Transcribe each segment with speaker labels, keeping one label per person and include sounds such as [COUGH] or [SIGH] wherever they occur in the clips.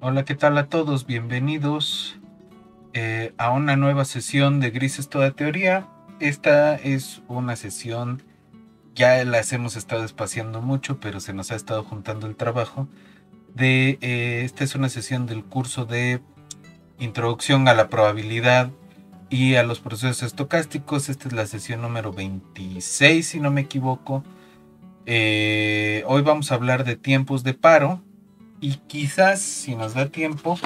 Speaker 1: Hola, ¿qué tal a todos? Bienvenidos eh, a una nueva sesión de Grises Toda Teoría. Esta es una sesión, ya las hemos estado espaciando mucho, pero se nos ha estado juntando el trabajo. De, eh, esta es una sesión del curso de Introducción a la Probabilidad y a los procesos estocásticos. Esta es la sesión número 26, si no me equivoco. Eh, hoy vamos a hablar de tiempos de paro y quizás, si nos da tiempo,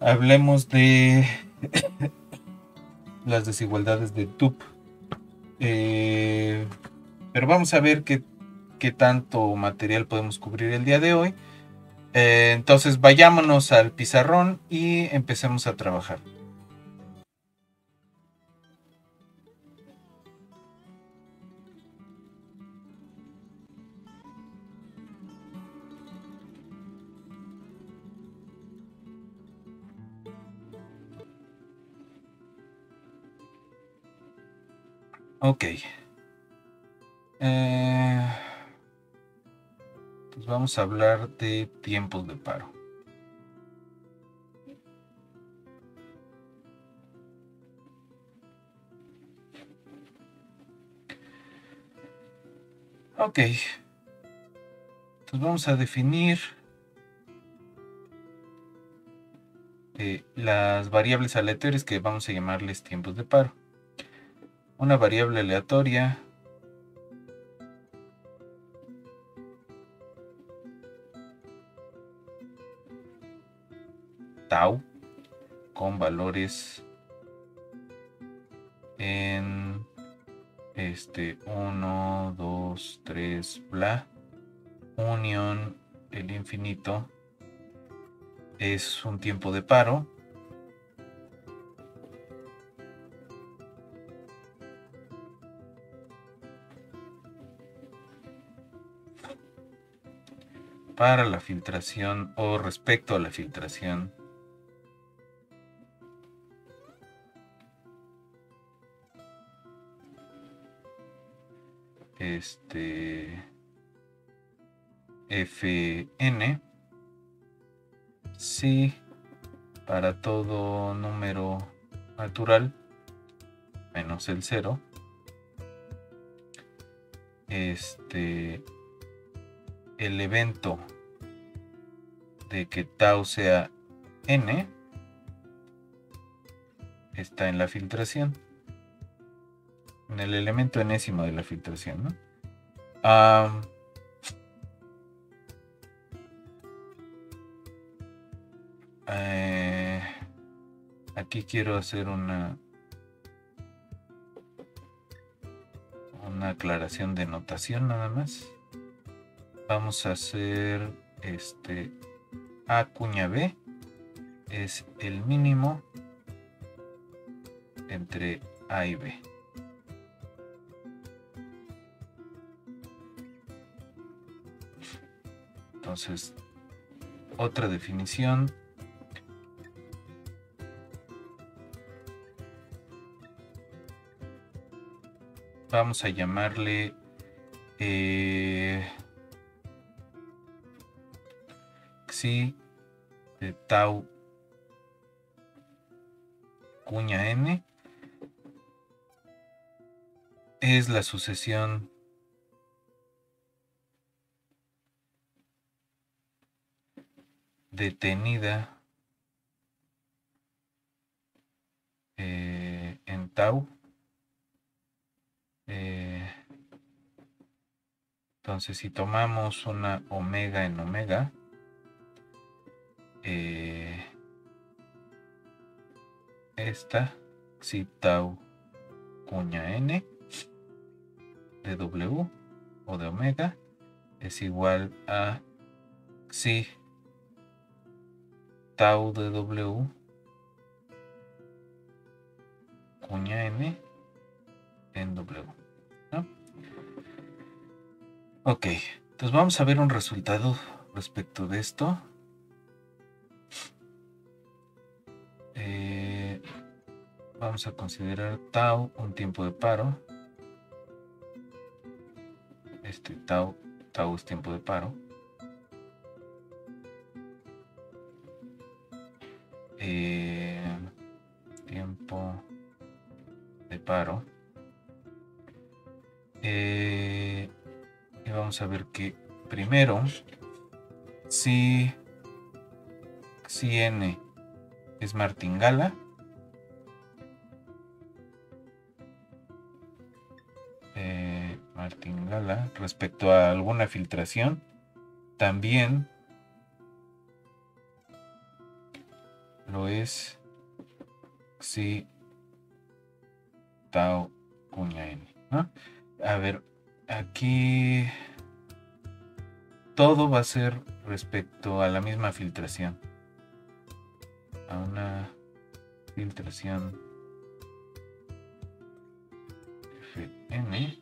Speaker 1: hablemos de [COUGHS] las desigualdades de TUP. Eh, pero vamos a ver qué, qué, tanto material podemos cubrir el día de hoy. Eh, entonces vayámonos al pizarrón y empecemos a trabajar. Ok. Eh, pues vamos a hablar de tiempos de paro. Ok. Entonces vamos a definir eh, las variables aleatorias que vamos a llamarles tiempos de paro una variable aleatoria. Tau con valores en este 1, 2, 3, bla, unión el infinito es un tiempo de paro para la filtración o respecto a la filtración. Este fn si para todo número natural menos el cero este el evento de que tau sea n está en la filtración. En el elemento enésimo de la filtración. Eh, aquí quiero hacer una una aclaración de notación nada más vamos a hacer este A cuña B es el mínimo entre A y B. Entonces, otra definición. Vamos a llamarle eh, de tau cuña n es la sucesión detenida eh, en tau. Eh, entonces, si tomamos una omega en omega, eh, esta si tau cuña n de w o de omega es igual a si tau de w cuña n en w. Ok, entonces vamos a ver un resultado respecto de esto. Vamos a considerar tau un tiempo de paro. Este tau, tau es tiempo de paro. eh, tiempo de paro. Eh, y vamos a ver que primero, si, si n es martingala, respecto a alguna filtración, también lo es si tau cuña n. A ver, aquí todo va a ser respecto a la misma filtración. A una filtración Fn.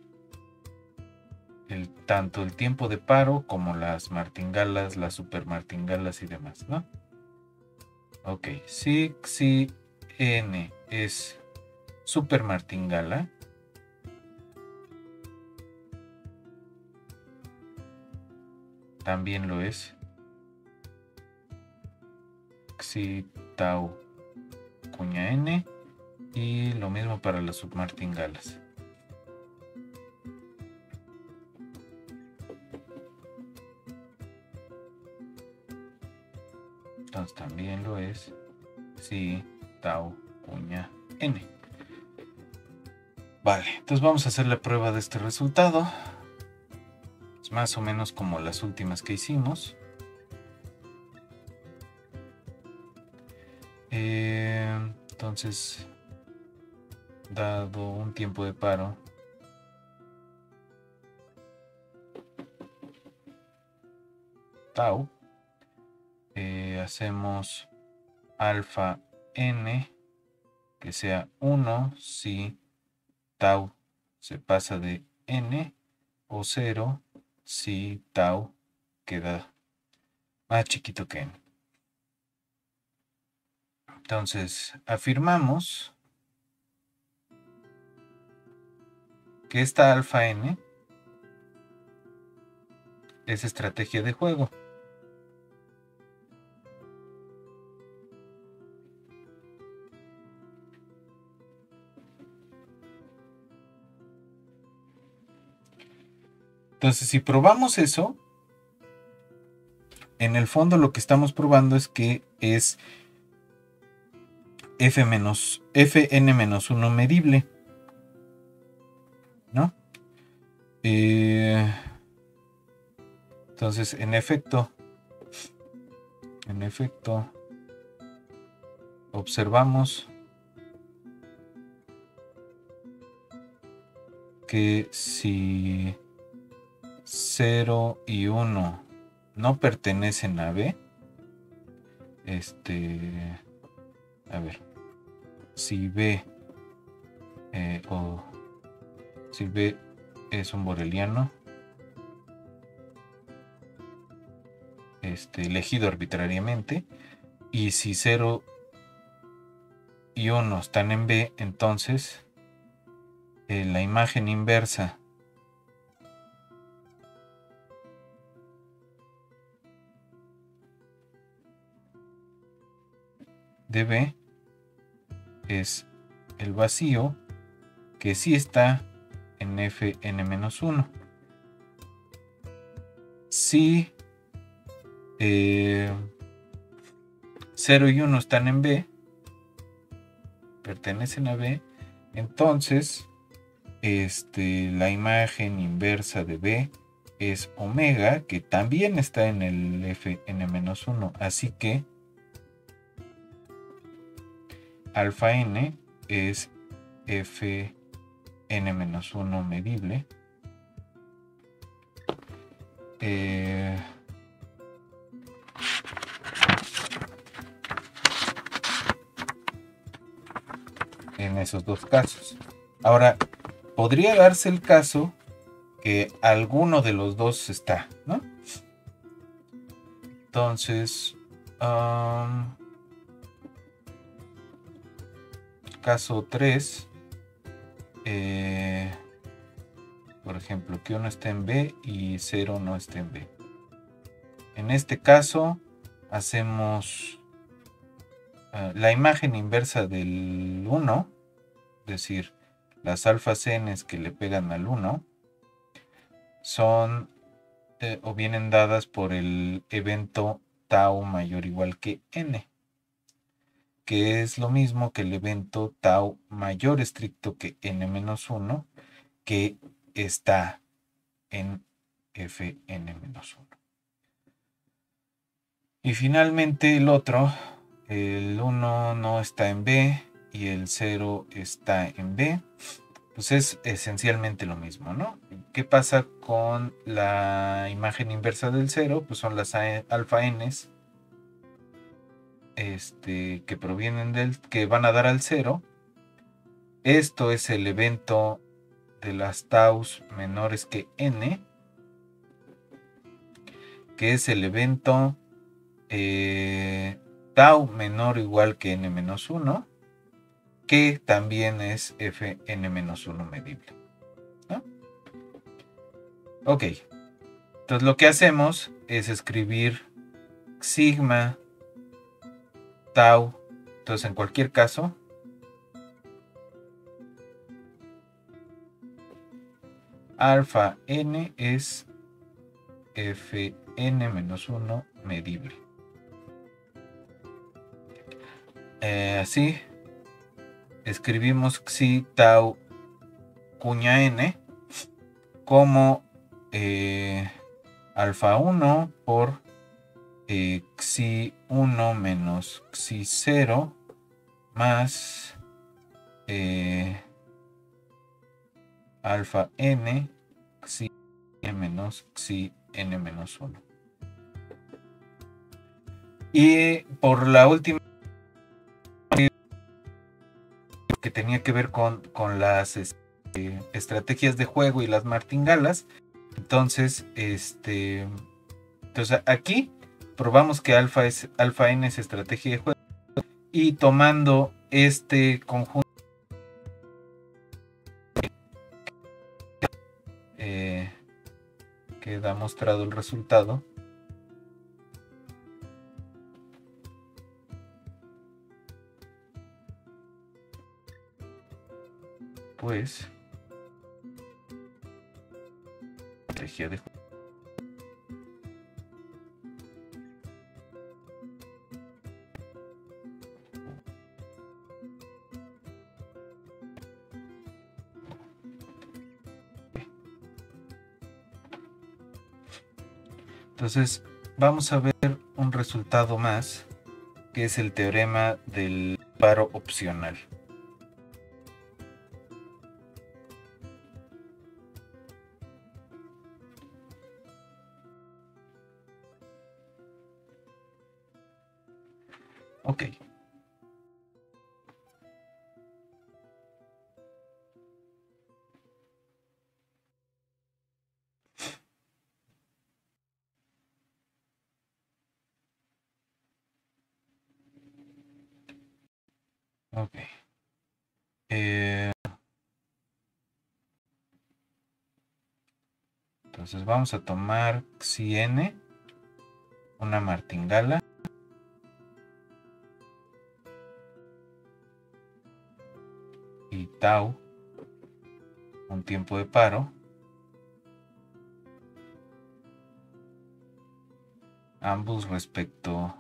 Speaker 1: Tanto el tiempo de paro como las martingalas, las super martingalas y demás, ¿no? Ok, si, si n es super martingala, también lo es. Xi tau cuña n y lo mismo para las submartingalas. Entonces también lo es si tau cuña n. Vale, entonces vamos a hacer la prueba de este resultado más o menos como las últimas que hicimos. Eh, entonces, dado un tiempo de paro, tau, hacemos alfa n que sea 1 si tau se pasa de n o 0 si tau queda más chiquito que n. Entonces, afirmamos que esta alfa n es estrategia de juego. Entonces, si probamos eso, en el fondo lo que estamos probando es que es f menos, fn-1 medible. ¿No? Eh, entonces, en efecto, en efecto, observamos que si 0 y 1 no pertenecen a B, este, a ver, si B eh, o si B es un boreliano, este, elegido arbitrariamente, y si 0 y 1 están en B, entonces eh, la imagen inversa de B es el vacío que sí está en Fn-1. Si 0 eh, y 1 están en B, pertenecen a B, entonces este, la imagen inversa de B es omega, que también está en el Fn-1. Así que alfa n es f n-1 medible. Eh, en esos dos casos. Ahora, podría darse el caso que alguno de los dos está, ¿no? Entonces, caso 3, eh, por ejemplo, que uno esté en B y 0 no esté en B. En este caso, hacemos ah, la imagen inversa del 1, es decir, las alfas n que le pegan al 1, son eh, o vienen dadas por el evento tau mayor igual que n, que es lo mismo que el evento tau mayor estricto que n menos 1, que está en fn-1. Y finalmente el otro, el 1 no está en B y el 0 está en B, pues es esencialmente lo mismo, ¿no? ¿Qué pasa con la imagen inversa del 0? Pues son las alfa n's este, que provienen del, que van a dar al 0. Esto es el evento de las taus menores que n, que es el evento eh, tau menor o igual que n menos 1, que también es fn menos 1 medible. Ok, entonces lo que hacemos es escribir sigma tau, entonces en cualquier caso, alfa n es fn menos 1 medible. Eh, así escribimos xi tau cuña n como eh, alfa 1 por eh, xi 1 menos xi 0 más alfa n xi menos xi n menos 1 y por la última que tenía que ver con, las este, estrategias de juego y las martingalas. Entonces, este, entonces aquí probamos que alfa, es, alfa n es estrategia de juego y tomando este conjunto eh, que da mostrado el resultado pues estrategia de Entonces, vamos a ver un resultado más, que es el teorema del paro opcional. Entonces vamos a tomar Xn, una martingala. y tau, un tiempo de paro, ambos respecto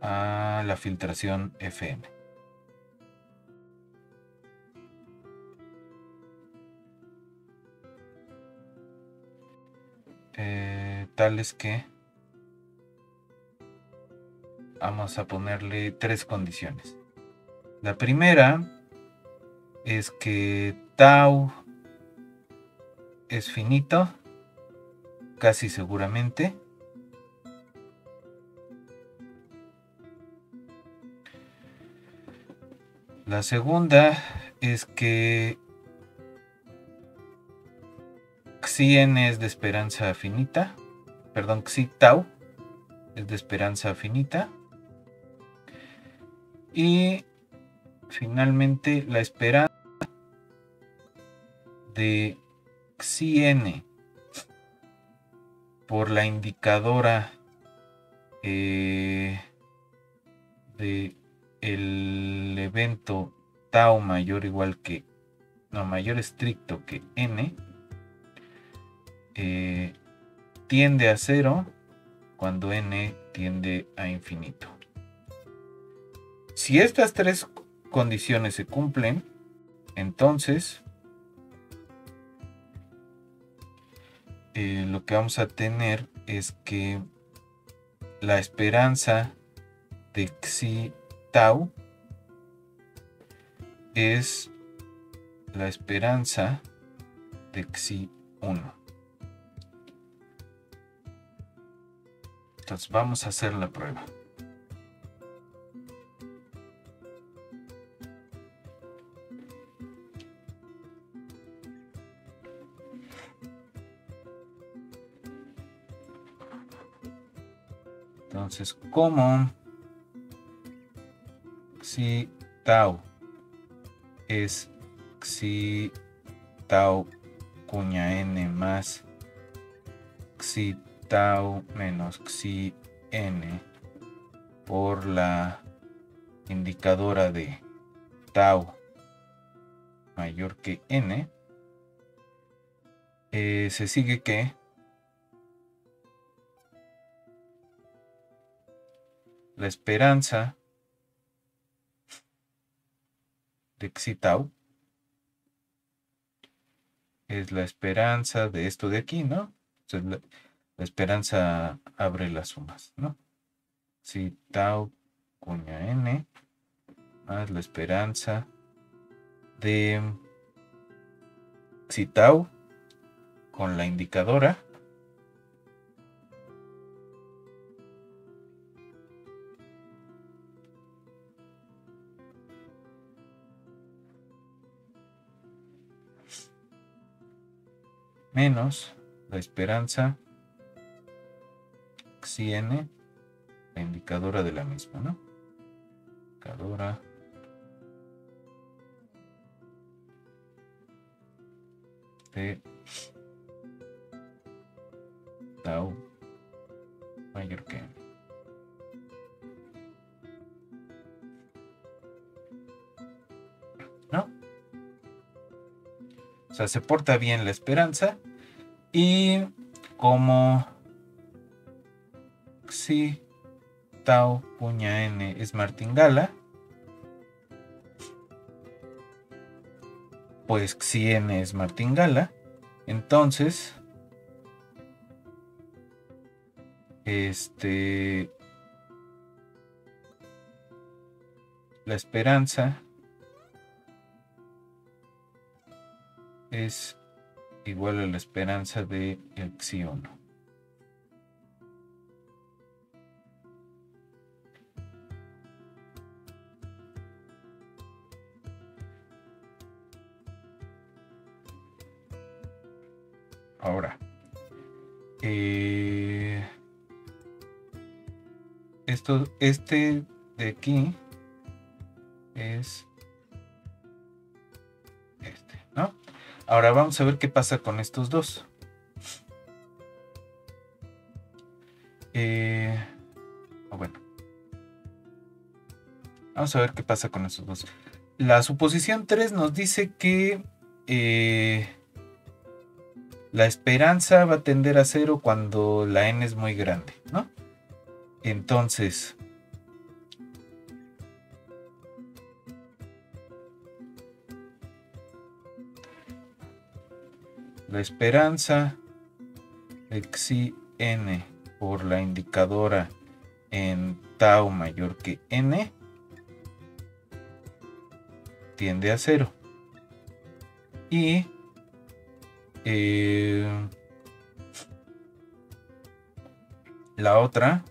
Speaker 1: a la filtración FM. Eh, tal es que vamos a ponerle tres condiciones. La primera es que tau es finito, casi seguramente. La segunda es que xi n es de esperanza finita, perdón, xi tau es de esperanza finita. Y finalmente la esperanza de Xn por la indicadora eh, de el evento tau mayor igual que no mayor estricto que n eh, tiende a cero cuando n tiende a infinito. Si estas tres condiciones se cumplen, entonces eh, lo que vamos a tener es que la esperanza de xi tau es la esperanza de xi 1. Vamos a hacer la prueba. Entonces, como si tau es si tau cuña n más xi tau menos xi n por la indicadora de tau mayor que n, eh, se sigue que la esperanza de xi tau es la esperanza de esto de aquí, ¿no? La, esperanza abre las sumas, ¿no? Si tau cuña n más la esperanza de si tau con la indicadora menos la esperanza n, la indicadora de la misma, ¿no? Indicadora tau mayor que. ¿No? O sea, se porta bien la esperanza y como Xi Tau Puña N es martingala, pues Xi N es martingala, entonces este la esperanza es igual a la esperanza de el xi 1. Eh, esto, este de aquí es Ahora vamos a ver qué pasa con estos dos. Eh, bueno. Vamos a ver qué pasa con estos dos. La suposición 3 nos dice que eh, la esperanza va a tender a cero cuando la n es muy grande, ¿no? Entonces, la esperanza xi n por la indicadora en tau mayor que n tiende a cero. Y eh, la otra,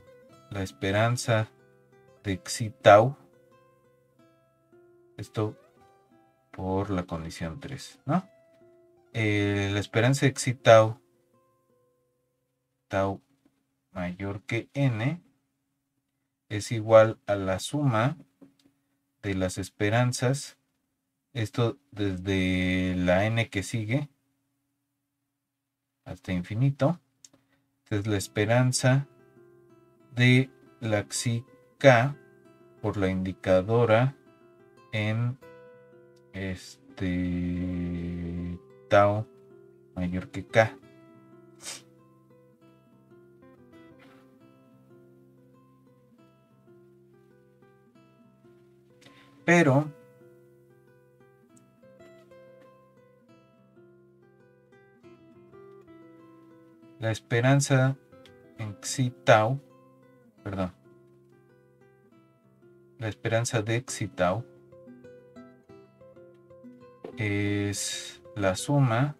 Speaker 1: la esperanza de xi tau, esto por la condición 3, ¿no? Eh, la esperanza de xi tau, tau mayor que n es igual a la suma de las esperanzas, esto desde la n que sigue hasta infinito. Entonces la esperanza de la xi k por la indicadora en este tau mayor que k. Pero la esperanza en xi tau, perdón, la esperanza de xi tau es la suma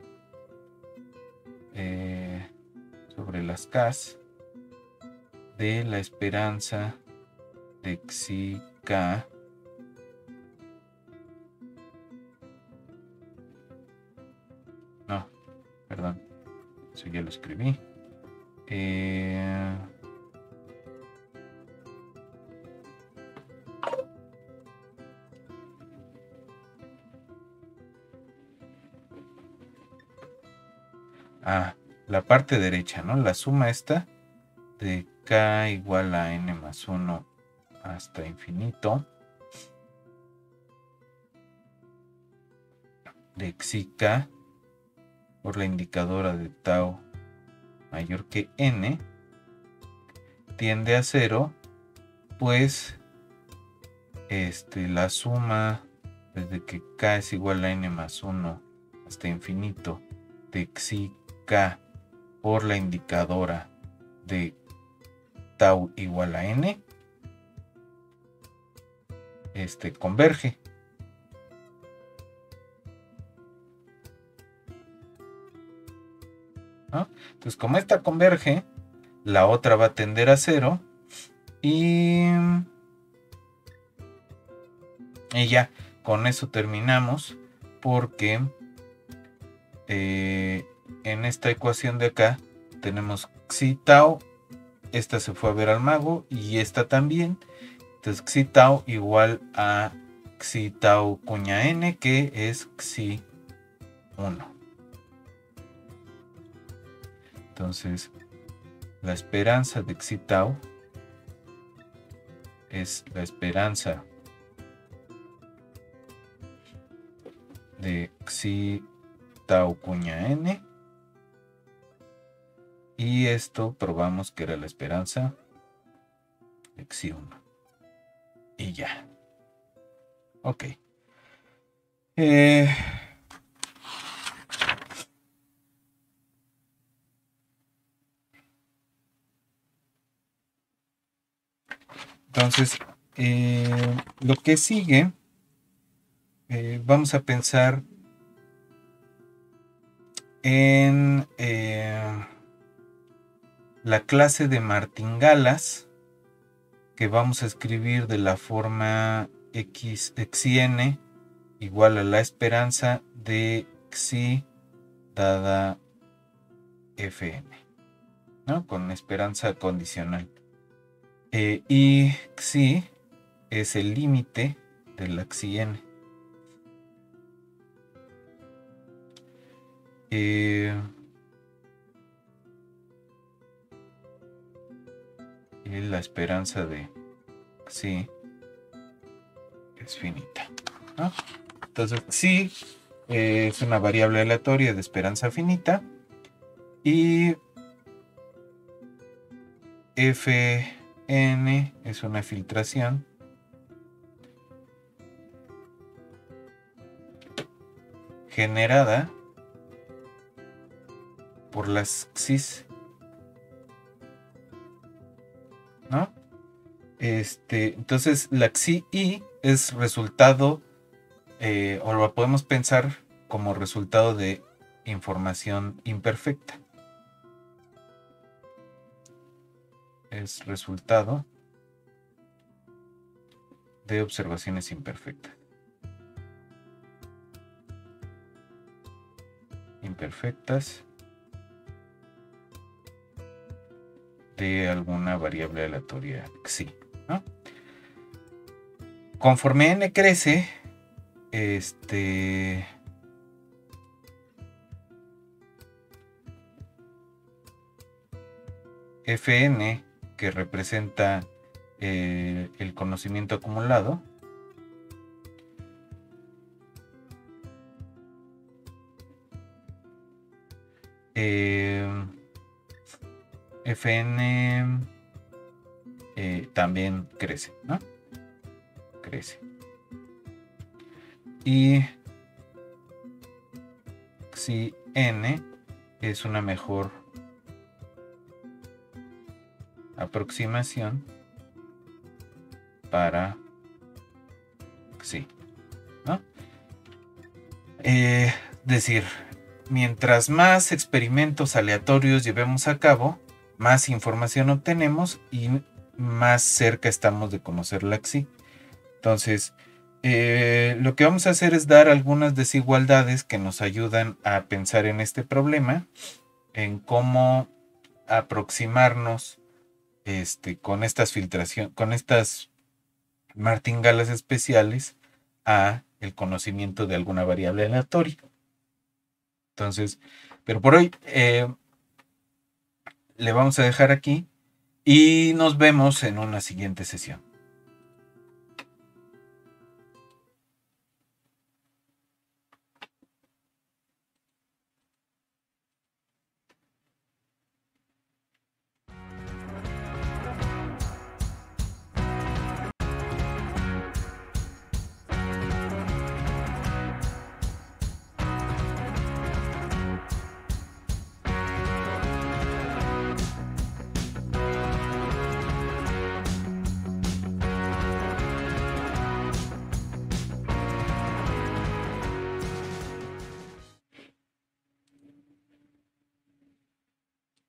Speaker 1: eh, sobre las k de la esperanza de xi ya lo escribí eh, Ah, la parte derecha, ¿no? La suma esta de k igual a n más 1 hasta infinito de xi k por la indicadora de tau mayor que n tiende a 0, pues este, la suma desde que k es igual a n más 1 hasta infinito de xi K por la indicadora de tau igual a n, este converge. Entonces, como esta converge, la otra va a tender a cero y, y ya, con eso terminamos porque eh, en esta ecuación de acá tenemos xi tau, esta se fue a ver al mago y esta también. Entonces xi tau igual a xi tau cuña n que es xi 1. Entonces la esperanza de xi tau es la esperanza de xi tau cuña n y esto probamos que era la esperanza. Lección. Y ya. Ok. Eh, entonces, eh, lo que sigue, eh, vamos a pensar en la clase de martingalas que vamos a escribir de la forma x xn igual a la esperanza de xi dada fn, ¿no? con esperanza condicional. Eh, y xi es el límite de la. Eh, y la esperanza de sí es finita. Entonces, sí es una variable aleatoria de esperanza finita y fn es una filtración generada por las xis ¿no? Este, entonces la xi es resultado, eh, o lo podemos pensar como resultado de información imperfecta. Es resultado de observaciones imperfectas. Imperfectas de alguna variable aleatoria xi. Conforme n crece, este fn, que representa eh, el conocimiento acumulado. Eh, FN también crece, ¿no? Crece. Y si N es una mejor aproximación para sí. Eh, decir, mientras más experimentos aleatorios llevemos a cabo, más información obtenemos y más cerca estamos de conocer la XI. Entonces, eh, lo que vamos a hacer es dar algunas desigualdades que nos ayudan a pensar en este problema, en cómo aproximarnos este, con estas filtraciones, con estas martingalas especiales a el conocimiento de alguna variable aleatoria. Entonces, pero por hoy eh, le vamos a dejar aquí y nos vemos en una siguiente sesión.